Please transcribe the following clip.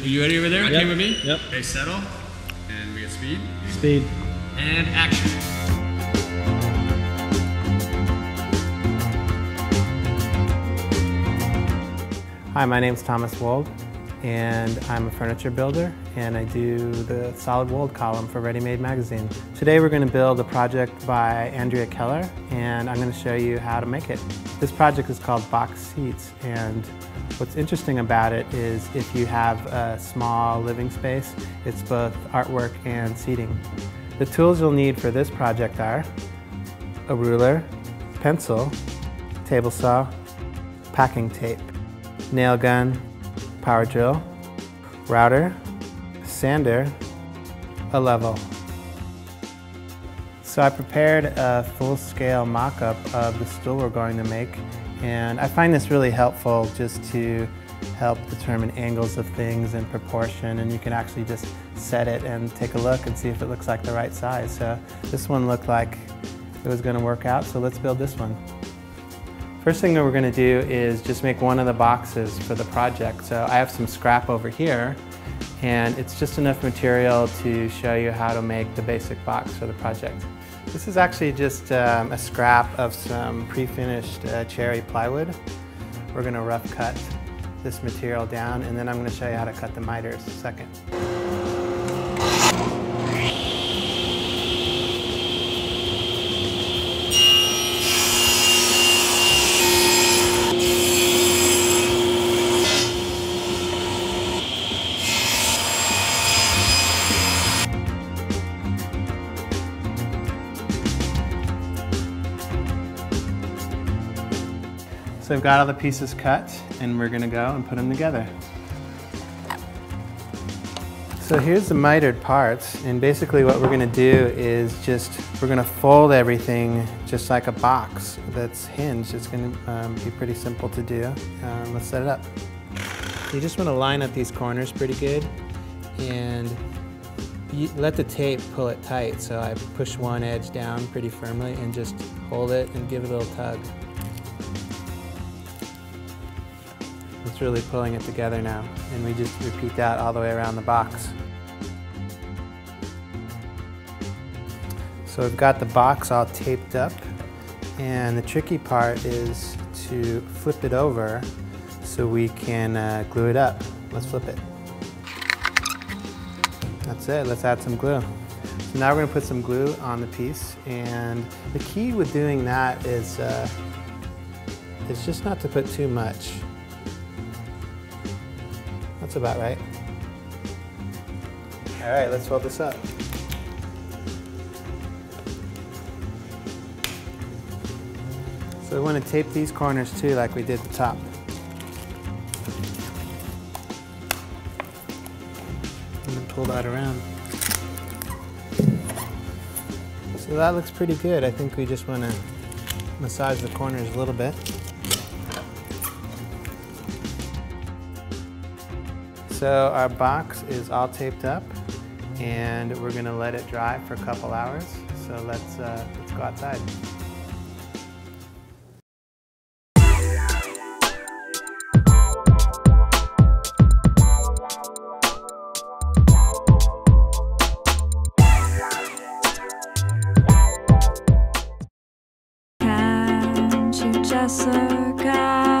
Are you ready over there? Okay Yep. with me? Yep. Okay, settle. And we get speed. Speed. And action. Hi, my name is Thomas Wold, and I'm a furniture builder, and I do the solid wold column for ReadyMade Magazine. Today we're going to build a project by Andrea Keller, and I'm going to show you how to make it. This project is called Box Seats, and what's interesting about it is if you have a small living space, it's both artwork and seating. The tools you'll need for this project are a ruler, pencil, table saw, packing tape nail gun, power drill, router, sander, a level. So I prepared a full-scale mock-up of the stool we're going to make and I find this really helpful just to help determine angles of things and proportion and you can actually just set it and take a look and see if it looks like the right size. So this one looked like it was going to work out so let's build this one. First thing that we're going to do is just make one of the boxes for the project. So I have some scrap over here and it's just enough material to show you how to make the basic box for the project. This is actually just um, a scrap of some pre-finished uh, cherry plywood. We're going to rough cut this material down and then I'm going to show you how to cut the miters second. So I've got all the pieces cut and we're gonna go and put them together. So here's the mitered parts and basically what we're gonna do is just, we're gonna fold everything just like a box that's hinged. It's gonna um, be pretty simple to do. Um, let's set it up. You just wanna line up these corners pretty good and you let the tape pull it tight. So I push one edge down pretty firmly and just hold it and give it a little tug. It's really pulling it together now, and we just repeat that all the way around the box. So we've got the box all taped up, and the tricky part is to flip it over so we can uh, glue it up. Let's flip it. That's it, let's add some glue. So now we're gonna put some glue on the piece, and the key with doing that is, uh, is just not to put too much. That's about right. All right, let's fold this up. So we want to tape these corners too like we did the top. And then pull that around. So that looks pretty good. I think we just want to massage the corners a little bit. So our box is all taped up and we're gonna let it dry for a couple hours. So let's, uh, let's go outside. Just look out,